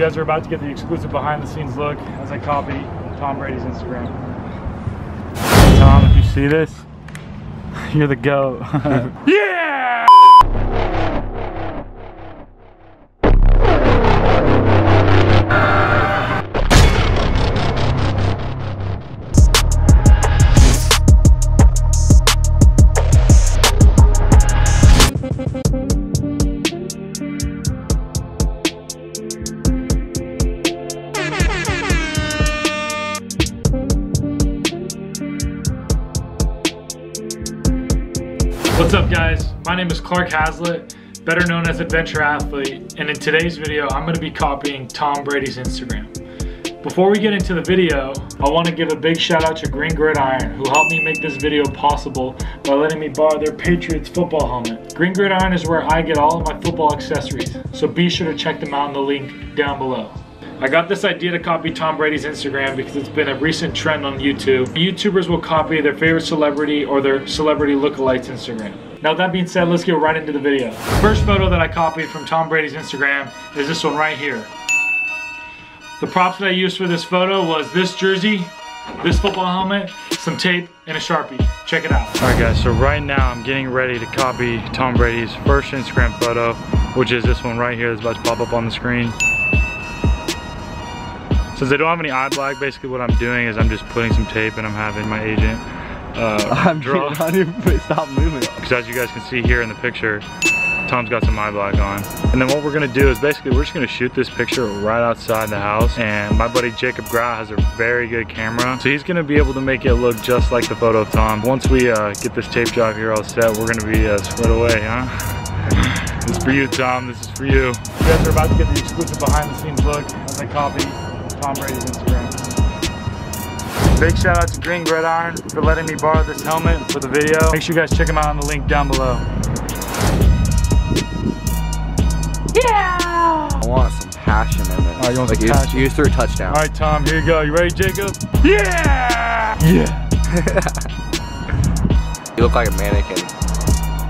guys are about to get the exclusive behind the scenes look as I copy Tom Brady's Instagram. Tom, if you see this, you're the GOAT. yeah! What's up guys? My name is Clark Hazlett, better known as Adventure Athlete, and in today's video I'm going to be copying Tom Brady's Instagram. Before we get into the video, I want to give a big shout out to Green Gridiron who helped me make this video possible by letting me borrow their Patriots football helmet. Green Gridiron is where I get all of my football accessories, so be sure to check them out in the link down below. I got this idea to copy Tom Brady's Instagram because it's been a recent trend on YouTube. YouTubers will copy their favorite celebrity or their celebrity lookalikes Instagram. Now that being said, let's get right into the video. First photo that I copied from Tom Brady's Instagram is this one right here. The props that I used for this photo was this jersey, this football helmet, some tape, and a Sharpie. Check it out. All right guys, so right now I'm getting ready to copy Tom Brady's first Instagram photo, which is this one right here that's about to pop up on the screen. Since I don't have any eye black, basically what I'm doing is I'm just putting some tape and I'm having my agent uh, I'm draw. on you, stop moving. Because as you guys can see here in the picture, Tom's got some eye black on. And then what we're gonna do is basically we're just gonna shoot this picture right outside the house. And my buddy Jacob Grout has a very good camera. So he's gonna be able to make it look just like the photo of Tom. Once we uh, get this tape job here all set, we're gonna be uh, squared away, huh? this is for you, Tom, this is for you. You guys are about to get the exclusive behind the scenes look as I copy Tom Brady's Instagram. Big shout out to Green Gridiron for letting me borrow this helmet for the video. Make sure you guys check them out on the link down below. Yeah! I want some passion in it. Alright, you want like some you, passion? you threw a touchdown. All right, Tom, here you go. You ready, Jacob? Yeah! Yeah! You look like a mannequin.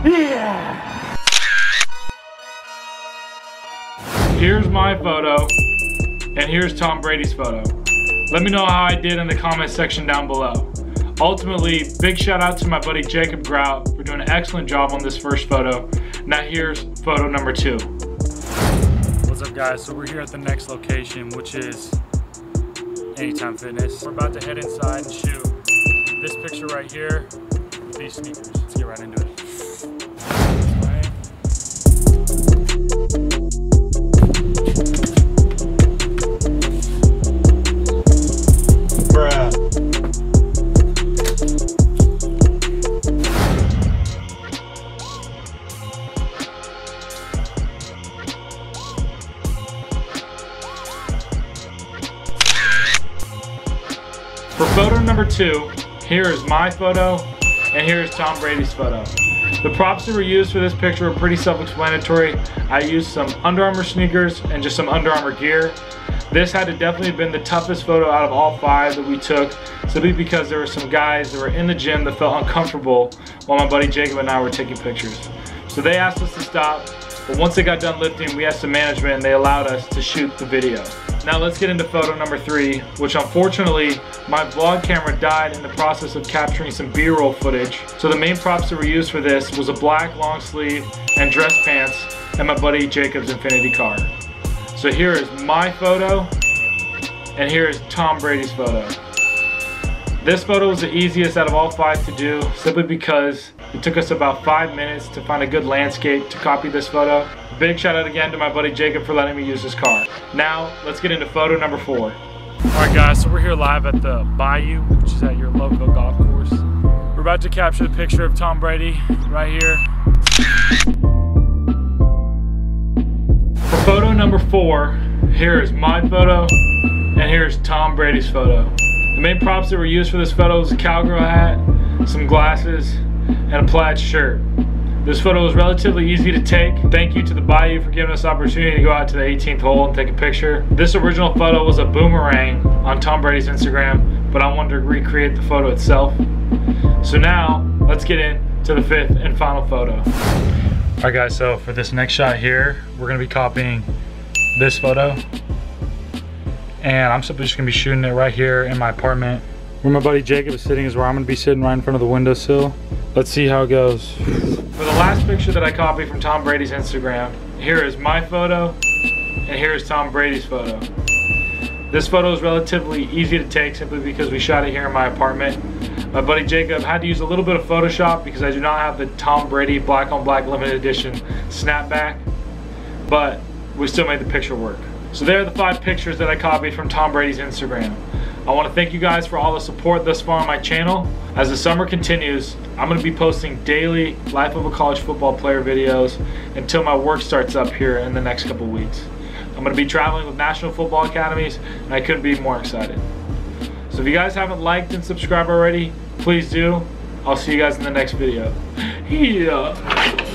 Yeah! Here's my photo, and here's Tom Brady's photo. Let me know how I did in the comment section down below. Ultimately, big shout out to my buddy Jacob Grout for doing an excellent job on this first photo. Now here's photo number two. What's up guys? So we're here at the next location, which is Anytime Fitness. We're about to head inside and shoot this picture right here with these sneakers. Let's get right into it. For photo number two, here is my photo, and here is Tom Brady's photo. The props that were used for this picture are pretty self-explanatory. I used some Under Armour sneakers and just some Under Armour gear. This had to definitely have been the toughest photo out of all five that we took, simply because there were some guys that were in the gym that felt uncomfortable while my buddy Jacob and I were taking pictures. So they asked us to stop, but once they got done lifting, we asked the management and they allowed us to shoot the video. Now let's get into photo number three, which unfortunately, my vlog camera died in the process of capturing some B-roll footage. So the main props that were used for this was a black long sleeve and dress pants and my buddy Jacob's Infiniti car. So here is my photo, and here is Tom Brady's photo. This photo was the easiest out of all five to do, simply because it took us about five minutes to find a good landscape to copy this photo. Big shout out again to my buddy Jacob for letting me use his car. Now, let's get into photo number four. All right guys, so we're here live at the Bayou, which is at your local golf course. We're about to capture the picture of Tom Brady right here. For photo number four, here is my photo, and here's Tom Brady's photo. The main props that were used for this photo was a cowgirl hat, some glasses, and a plaid shirt. This photo was relatively easy to take. Thank you to the Bayou for giving us the opportunity to go out to the 18th hole and take a picture. This original photo was a boomerang on Tom Brady's Instagram, but I wanted to recreate the photo itself. So now, let's get in to the fifth and final photo. All right guys, so for this next shot here, we're gonna be copying this photo. And I'm simply just gonna be shooting it right here in my apartment. Where my buddy Jacob is sitting is where I'm gonna be sitting right in front of the windowsill. Let's see how it goes. For the last picture that I copied from Tom Brady's Instagram, here is my photo, and here is Tom Brady's photo. This photo is relatively easy to take simply because we shot it here in my apartment. My buddy Jacob had to use a little bit of Photoshop because I do not have the Tom Brady black on black limited edition snapback, but we still made the picture work. So there are the five pictures that I copied from Tom Brady's Instagram. I want to thank you guys for all the support thus far on my channel. As the summer continues, I'm going to be posting daily Life of a College Football Player videos until my work starts up here in the next couple weeks. I'm going to be traveling with National Football Academies, and I couldn't be more excited. So if you guys haven't liked and subscribed already, please do. I'll see you guys in the next video. Yeah.